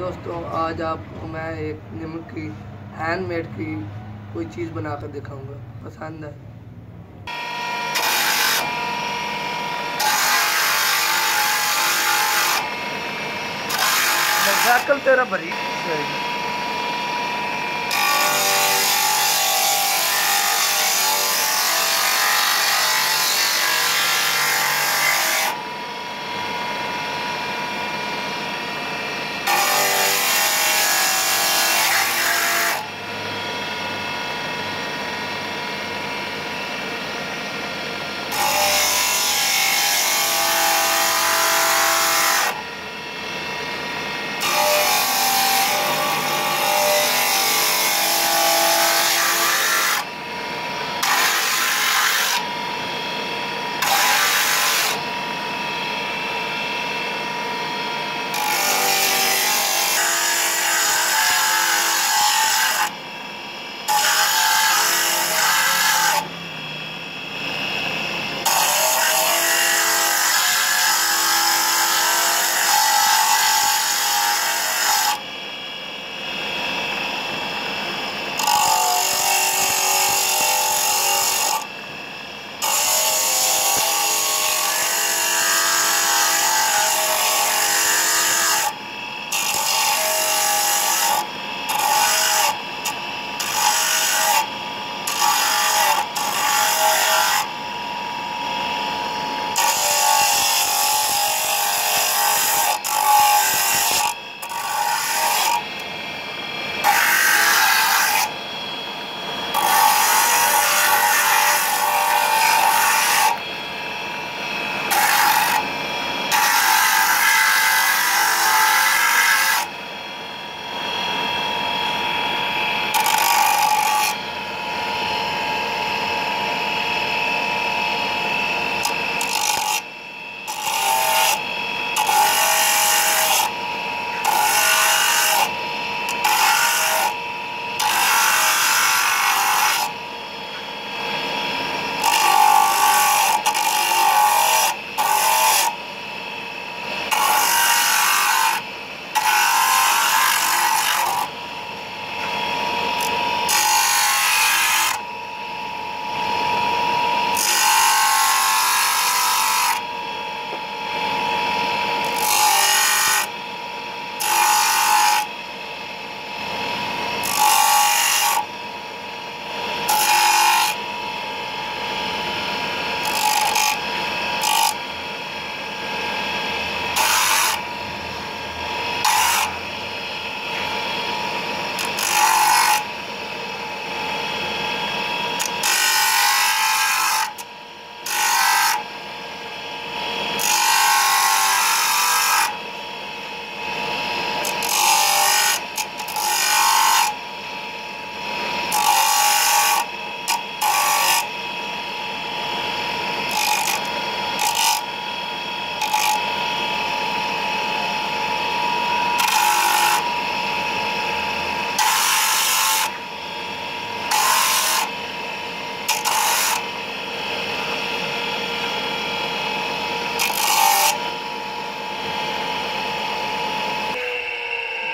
दोस्तों, आज आपको मैं एक निम की हैंडमेड की कोई चीज़ बनाकर दिखाऊँगा। पसंद है? तेरा भरी।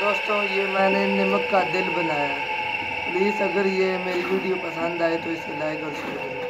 दोस्तों, ये मैंने नमक का दिल बनाया। प्लीज़ अगर ये मेरी वीडियो पसंद आए तो इसे लाइक और शेयर करें।